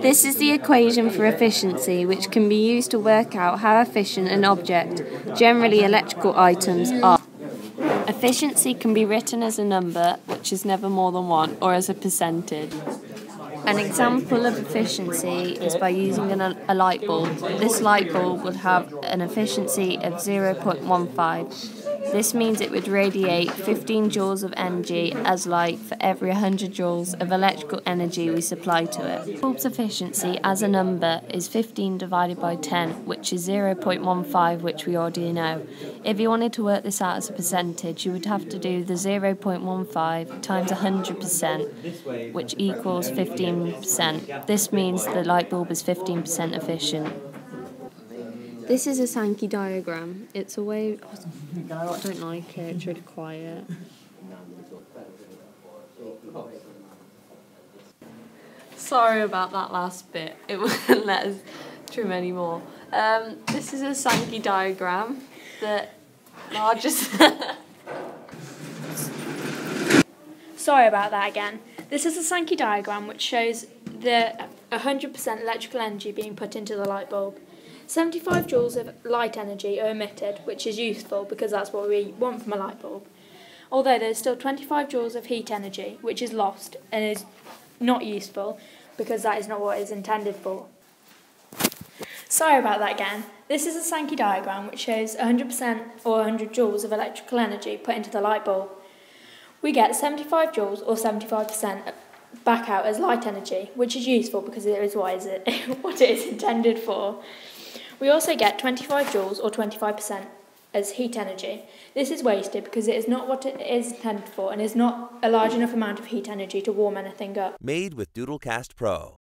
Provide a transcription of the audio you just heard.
This is the equation for efficiency, which can be used to work out how efficient an object, generally electrical items, are. Efficiency can be written as a number, which is never more than 1, or as a percentage. An example of efficiency is by using an, a light bulb. This light bulb would have an efficiency of 0.15. This means it would radiate 15 joules of energy as light for every 100 joules of electrical energy we supply to it. Bulb's efficiency as a number is 15 divided by 10, which is 0.15, which we already know. If you wanted to work this out as a percentage, you would have to do the 0.15 times 100%, which equals 15%. This means the light bulb is 15% efficient. This is a Sankey diagram. It's a way. I don't like it. It's really quiet. Sorry about that last bit. It wouldn't let us trim any more. Um, this is a Sankey diagram. The largest. Sorry about that again. This is a Sankey diagram which shows the 100% electrical energy being put into the light bulb. 75 joules of light energy are emitted, which is useful because that's what we want from a light bulb. Although there's still 25 joules of heat energy, which is lost and is not useful because that is not what it's intended for. Sorry about that again. This is a Sankey diagram which shows 100% or 100 joules of electrical energy put into the light bulb. We get 75 joules or 75% back out as light energy, which is useful because it is what, is it, what it is intended for. We also get 25 joules or 25% as heat energy. This is wasted because it is not what it is intended for and is not a large enough amount of heat energy to warm anything up. Made with Doodlecast Pro.